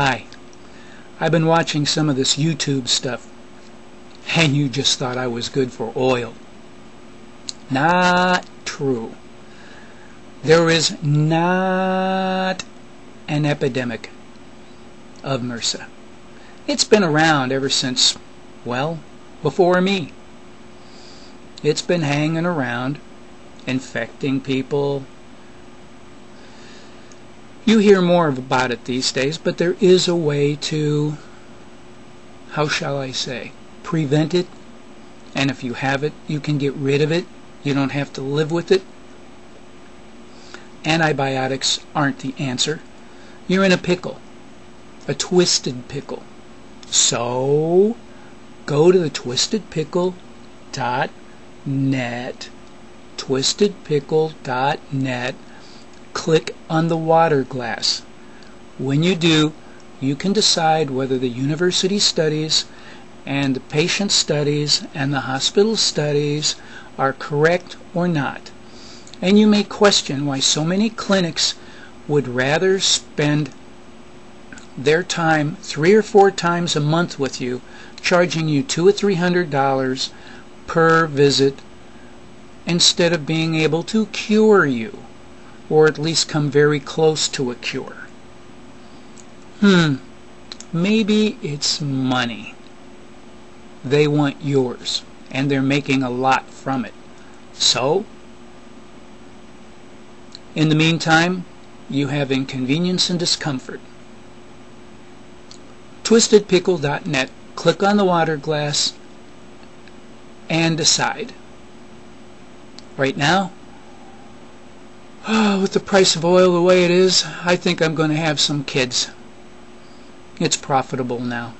Hi. I've been watching some of this YouTube stuff, and you just thought I was good for oil. Not true. There is not an epidemic of MRSA. It's been around ever since, well, before me. It's been hanging around, infecting people. You hear more about it these days, but there is a way to, how shall I say, prevent it. And if you have it, you can get rid of it. You don't have to live with it. Antibiotics aren't the answer. You're in a pickle, a twisted pickle. So, go to the twistedpickle.net, twistedpickle.net, click on the water glass. When you do, you can decide whether the university studies and the patient studies and the hospital studies are correct or not. And you may question why so many clinics would rather spend their time three or four times a month with you, charging you two or three hundred dollars per visit instead of being able to cure you or at least come very close to a cure. Hmm, maybe it's money. They want yours, and they're making a lot from it. So, in the meantime, you have inconvenience and discomfort. TwistedPickle.net. Click on the water glass and decide. Right now, with the price of oil the way it is, I think I'm going to have some kids. It's profitable now.